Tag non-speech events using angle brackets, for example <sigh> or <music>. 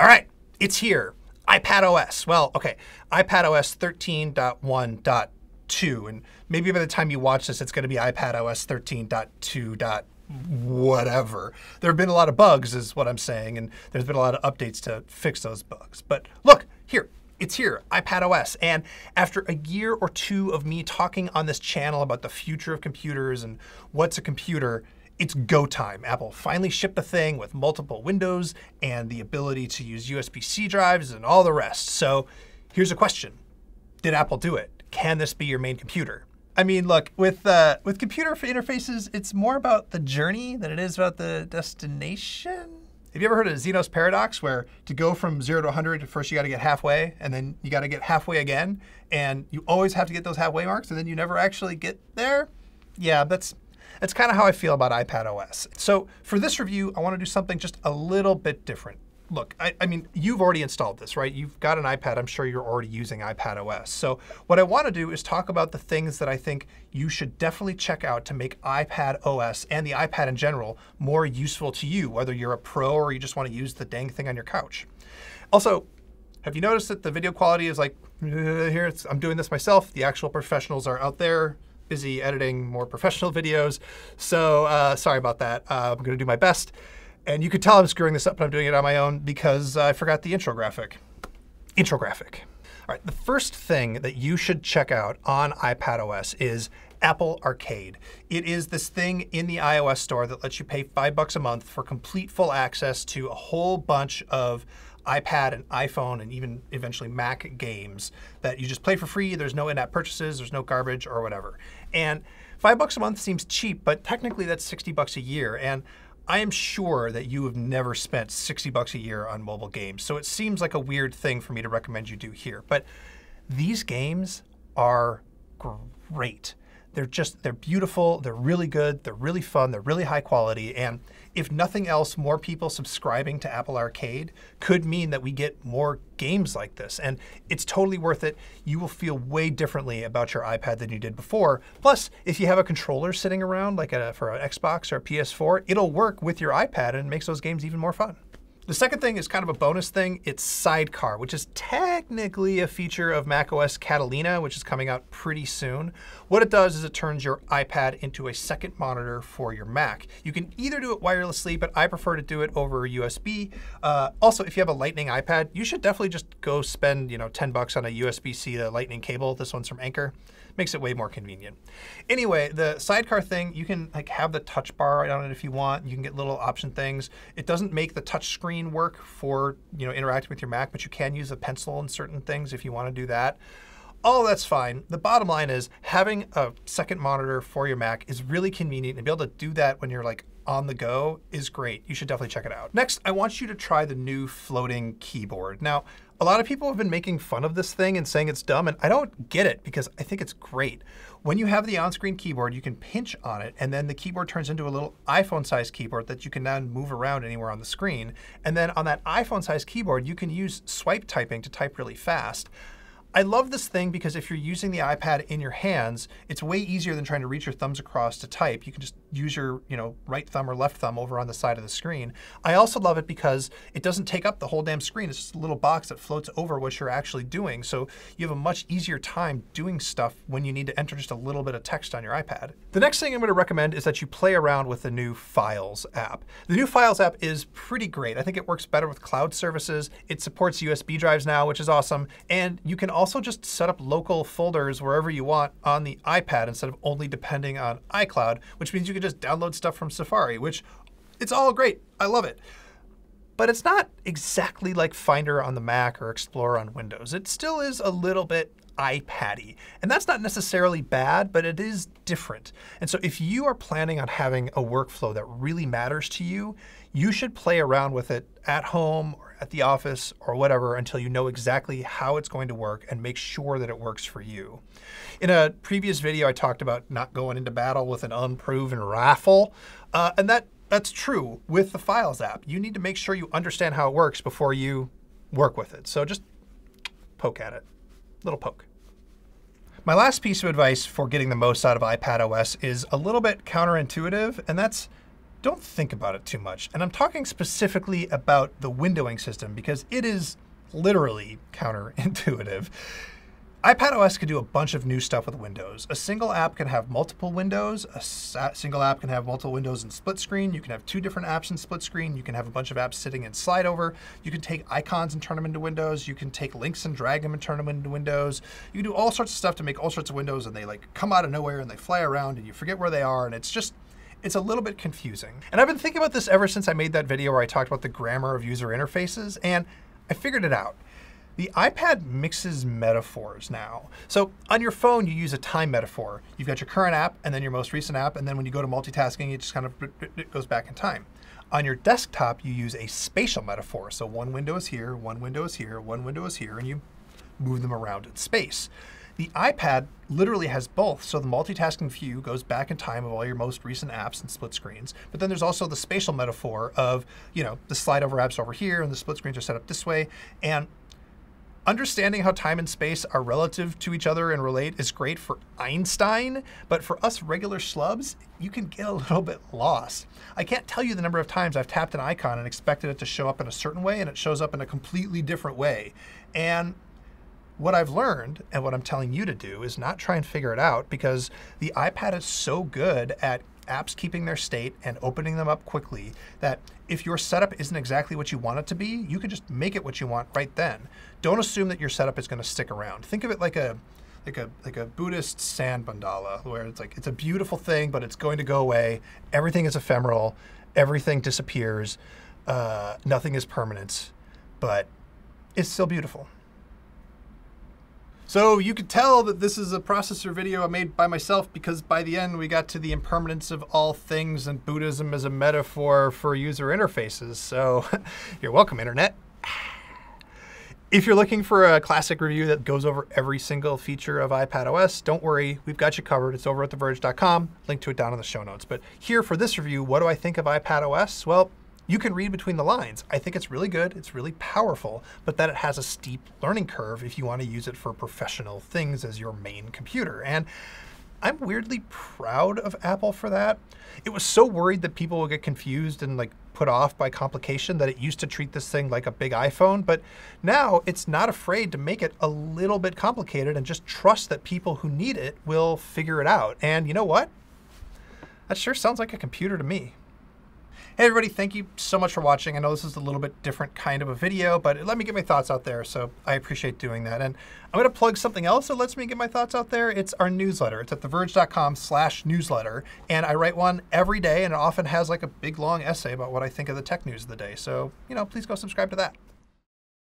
All right, it's here. iPad OS. Well, okay, iPad OS 13.1.2. And maybe by the time you watch this, it's going to be iPad OS 13.2. Whatever. There have been a lot of bugs, is what I'm saying, and there's been a lot of updates to fix those bugs. But look, here, it's here, iPad OS. And after a year or two of me talking on this channel about the future of computers and what's a computer, it's go time. Apple finally shipped the thing with multiple windows and the ability to use USB-C drives and all the rest. So here's a question. Did Apple do it? Can this be your main computer? I mean, look, with uh, with computer interfaces, it's more about the journey than it is about the destination. Have you ever heard of Zeno's paradox, where to go from zero to 100, first you got to get halfway, and then you got to get halfway again, and you always have to get those halfway marks, and then you never actually get there? Yeah, that's that's kind of how I feel about iPad OS. So for this review, I want to do something just a little bit different. Look, I, I, mean, you've already installed this, right? You've got an iPad. I'm sure you're already using iPad OS. So what I want to do is talk about the things that I think you should definitely check out to make iPad OS and the iPad in general more useful to you, whether you're a pro or you just want to use the dang thing on your couch. Also, have you noticed that the video quality is like, uh, here, I'm doing this myself. The actual professionals are out there busy editing more professional videos. So uh, sorry about that. Uh, I'm going to do my best. And you could tell I'm screwing this up, but I'm doing it on my own because I forgot the intro graphic. Intro graphic. All right, the first thing that you should check out on iPad OS is Apple Arcade. It is this thing in the iOS store that lets you pay five bucks a month for complete full access to a whole bunch of iPad and iPhone and even eventually Mac games that you just play for free. There's no in-app purchases, there's no garbage or whatever. And five bucks a month seems cheap, but technically that's 60 bucks a year. And I am sure that you have never spent 60 bucks a year on mobile games. So it seems like a weird thing for me to recommend you do here. But these games are great. They're just, they're beautiful, they're really good, they're really fun, they're really high quality. And if nothing else, more people subscribing to Apple Arcade could mean that we get more games like this. And it's totally worth it. You will feel way differently about your iPad than you did before. Plus, if you have a controller sitting around, like a, for an Xbox or a PS4, it'll work with your iPad and makes those games even more fun. The second thing is kind of a bonus thing. It's Sidecar, which is technically a feature of macOS Catalina, which is coming out pretty soon. What it does is it turns your iPad into a second monitor for your Mac. You can either do it wirelessly, but I prefer to do it over USB. Uh, also, if you have a Lightning iPad, you should definitely just go spend you know 10 bucks on a USB-C to Lightning cable. This one's from Anker makes it way more convenient. Anyway, the sidecar thing, you can like have the touch bar right on it if you want. You can get little option things. It doesn't make the touch screen work for you know interacting with your Mac, but you can use a pencil in certain things if you want to do that. All that's fine. The bottom line is having a second monitor for your Mac is really convenient and be able to do that when you're like on the go is great. You should definitely check it out. Next, I want you to try the new floating keyboard. Now, a lot of people have been making fun of this thing and saying it's dumb, and I don't get it because I think it's great. When you have the on-screen keyboard, you can pinch on it, and then the keyboard turns into a little iPhone-sized keyboard that you can then move around anywhere on the screen. And then on that iPhone-sized keyboard, you can use swipe typing to type really fast. I love this thing because if you're using the iPad in your hands, it's way easier than trying to reach your thumbs across to type. You can just use your you know right thumb or left thumb over on the side of the screen. I also love it because it doesn't take up the whole damn screen. It's just a little box that floats over what you're actually doing. So you have a much easier time doing stuff when you need to enter just a little bit of text on your iPad. The next thing I'm going to recommend is that you play around with the new Files app. The new Files app is pretty great. I think it works better with cloud services. It supports USB drives now, which is awesome. And you can also also just set up local folders wherever you want on the iPad instead of only depending on iCloud, which means you can just download stuff from Safari, which it's all great. I love it. But it's not exactly like Finder on the Mac or Explorer on Windows. It still is a little bit iPaddy. And that's not necessarily bad, but it is different. And so if you are planning on having a workflow that really matters to you, you should play around with it at home or at the office or whatever until you know exactly how it's going to work and make sure that it works for you. In a previous video, I talked about not going into battle with an unproven rifle, uh, and that that's true with the Files app. You need to make sure you understand how it works before you work with it. So just poke at it, little poke. My last piece of advice for getting the most out of iPad OS is a little bit counterintuitive, and that's don't think about it too much. And I'm talking specifically about the windowing system because it is literally counterintuitive. iPadOS can do a bunch of new stuff with Windows. A single app can have multiple windows. A single app can have multiple windows in split screen. You can have two different apps in split screen. You can have a bunch of apps sitting in slide over. You can take icons and turn them into windows. You can take links and drag them and turn them into windows. You can do all sorts of stuff to make all sorts of windows and they like come out of nowhere and they fly around and you forget where they are and it's just it's a little bit confusing. And I've been thinking about this ever since I made that video where I talked about the grammar of user interfaces and I figured it out. The iPad mixes metaphors now. So on your phone, you use a time metaphor. You've got your current app and then your most recent app, and then when you go to multitasking, it just kind of it goes back in time. On your desktop, you use a spatial metaphor. So one window is here, one window is here, one window is here, and you move them around in space. The iPad literally has both. So the multitasking view goes back in time of all your most recent apps and split screens. But then there's also the spatial metaphor of, you know, the slide over apps over here and the split screens are set up this way. And Understanding how time and space are relative to each other and relate is great for Einstein, but for us regular schlubs, you can get a <laughs> little bit lost. I can't tell you the number of times I've tapped an icon and expected it to show up in a certain way and it shows up in a completely different way. And what I've learned and what I'm telling you to do is not try and figure it out because the iPad is so good at apps keeping their state and opening them up quickly that if your setup isn't exactly what you want it to be, you can just make it what you want right then. Don't assume that your setup is going to stick around. Think of it like a like a like a Buddhist sand mandala where it's like it's a beautiful thing, but it's going to go away. Everything is ephemeral. Everything disappears. Uh, nothing is permanent, but it's still beautiful. So you could tell that this is a processor video I made by myself because by the end we got to the impermanence of all things and Buddhism as a metaphor for user interfaces. So <laughs> you're welcome, Internet. If you're looking for a classic review that goes over every single feature of iPadOS, don't worry, we've got you covered. It's over at theverge.com. Link to it down in the show notes. But here for this review, what do I think of iPadOS? Well, you can read between the lines. I think it's really good, it's really powerful, but that it has a steep learning curve if you want to use it for professional things as your main computer. And I'm weirdly proud of Apple for that. It was so worried that people would get confused and like put off by complication that it used to treat this thing like a big iPhone, but now it's not afraid to make it a little bit complicated and just trust that people who need it will figure it out. And you know what? That sure sounds like a computer to me. Hey everybody, thank you so much for watching. I know this is a little bit different kind of a video, but let me get my thoughts out there, so I appreciate doing that. And I'm gonna plug something else that lets me get my thoughts out there. It's our newsletter. It's at theverge.com slash newsletter, and I write one every day, and it often has like a big long essay about what I think of the tech news of the day. So, you know, please go subscribe to that.